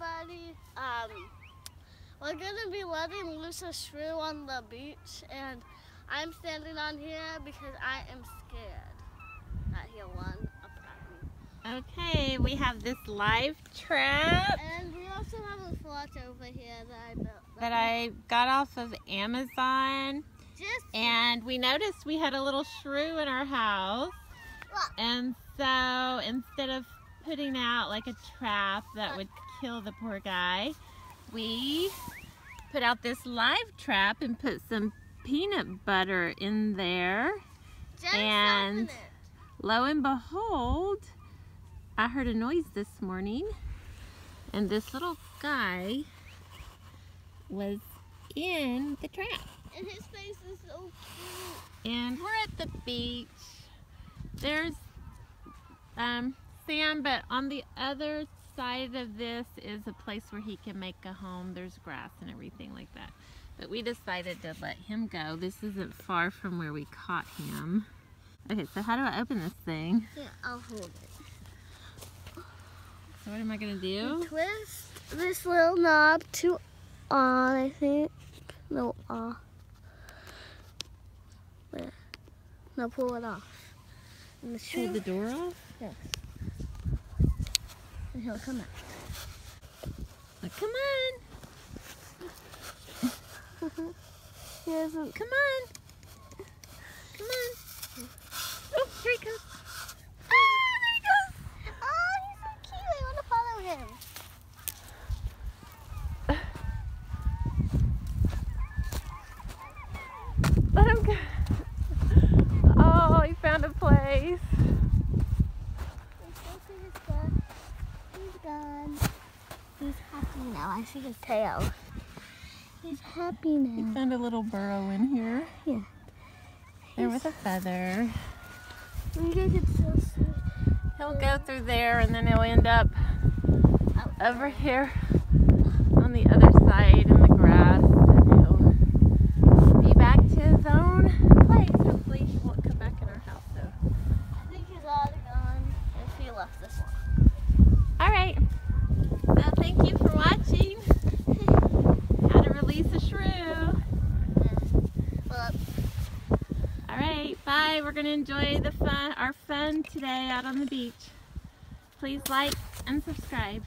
everybody. Um, we're gonna be letting loose a shrew on the beach, and I'm standing on here because I am scared that he'll run up at me. Okay, we have this live trap And we also have a fort over here that I built. that I got off of Amazon. just And we noticed we had a little shrew in our house. Look. And so instead of putting out like a trap that would kill the poor guy, we put out this live trap and put some peanut butter in there. just and-. Lo and behold, I heard a noise this morning and this little guy was in the trap. And his face is so cute. And we're at the beach. There's um, Sam, but on the other side of this is a place where he can make a home. There's grass and everything like that. But we decided to let him go. This isn't far from where we caught him. Okay, so how do I open this thing? Yeah, I'll hold it. So what am I gonna You do? twist this little knob to on, I think. No, uh. There. Now pull it off. And the Pull the door off? And he'll come out. Oh, come on, doesn't. come on. Come on. Oh, here he comes. Oh, there he goes! Oh, he's so cute. I want to follow him. Let him go. Oh, he found a place. Let's go see his gun. He's gone. He's now. I see his tail. He's happy He now. found a little burrow in here. Yeah. There with a feather. You guys can still see. He'll go through there and then he'll end up over here on the other side in the grass. And he'll be back to his own place. Hopefully he won't come back in our house though. I think he's already gone if he left this one. All right. So thank you for watching. How to release a shrew. Well, All right, bye. We're gonna enjoy the fun, our fun today out on the beach. Please like and subscribe.